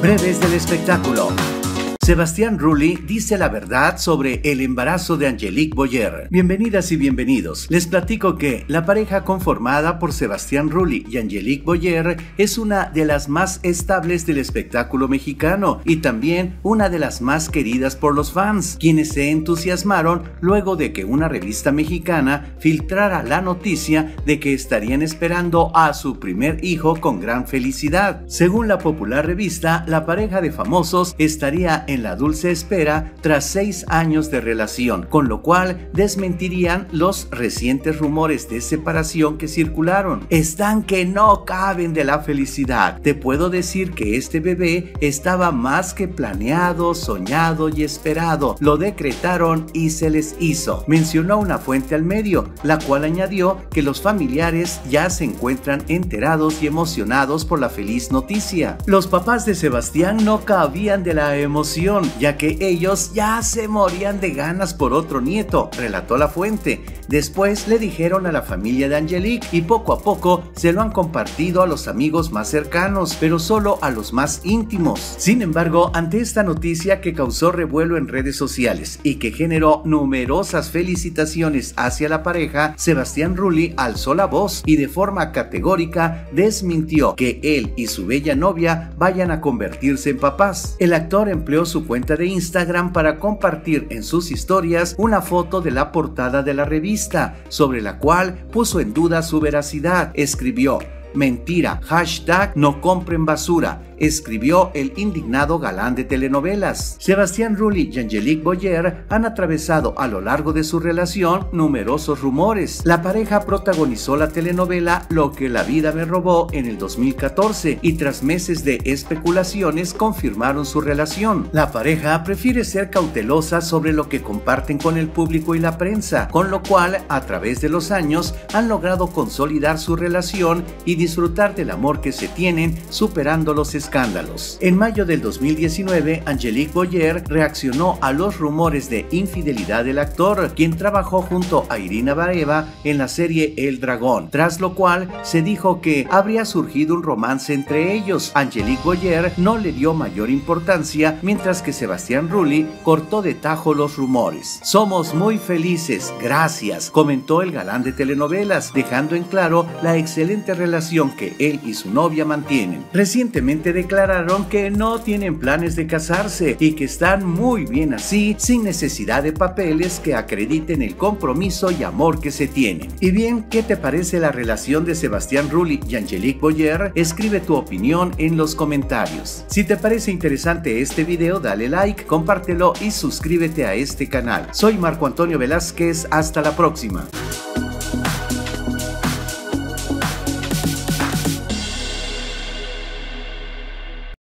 Breves del espectáculo. Sebastián Rulli dice la verdad sobre el embarazo de Angelique Boyer. Bienvenidas y bienvenidos. Les platico que la pareja conformada por Sebastián Rulli y Angelique Boyer es una de las más estables del espectáculo mexicano y también una de las más queridas por los fans, quienes se entusiasmaron luego de que una revista mexicana filtrara la noticia de que estarían esperando a su primer hijo con gran felicidad. Según la popular revista, la pareja de famosos estaría en la dulce espera tras seis años de relación, con lo cual desmentirían los recientes rumores de separación que circularon. Están que no caben de la felicidad. Te puedo decir que este bebé estaba más que planeado, soñado y esperado. Lo decretaron y se les hizo. Mencionó una fuente al medio, la cual añadió que los familiares ya se encuentran enterados y emocionados por la feliz noticia. Los papás de Sebastián no cabían de la emoción ya que ellos ya se morían de ganas por otro nieto, relató la fuente. Después le dijeron a la familia de Angelique y poco a poco se lo han compartido a los amigos más cercanos, pero solo a los más íntimos. Sin embargo, ante esta noticia que causó revuelo en redes sociales y que generó numerosas felicitaciones hacia la pareja, Sebastián Rulli alzó la voz y de forma categórica desmintió que él y su bella novia vayan a convertirse en papás. El actor empleó su cuenta de Instagram para compartir en sus historias una foto de la portada de la revista, sobre la cual puso en duda su veracidad. Escribió, mentira, hashtag no compren basura, escribió el indignado galán de telenovelas. Sebastián Rulli y Angelique Boyer han atravesado a lo largo de su relación numerosos rumores. La pareja protagonizó la telenovela Lo que la vida me robó en el 2014 y tras meses de especulaciones confirmaron su relación. La pareja prefiere ser cautelosa sobre lo que comparten con el público y la prensa, con lo cual a través de los años han logrado consolidar su relación y disfrutar del amor que se tienen superando los En mayo del 2019, Angelique Boyer reaccionó a los rumores de infidelidad del actor, quien trabajó junto a Irina Baeva en la serie El Dragón, tras lo cual se dijo que habría surgido un romance entre ellos. Angelique Boyer no le dio mayor importancia, mientras que Sebastián Rulli cortó de tajo los rumores. Somos muy felices, gracias, comentó el galán de telenovelas, dejando en claro la excelente relación que él y su novia mantienen. Recientemente declararon que no tienen planes de casarse y que están muy bien así, sin necesidad de papeles que acrediten el compromiso y amor que se tienen. Y bien, ¿qué te parece la relación de Sebastián Rulli y Angelique Boyer? Escribe tu opinión en los comentarios. Si te parece interesante este video, dale like, compártelo y suscríbete a este canal. Soy Marco Antonio Velázquez, hasta la próxima.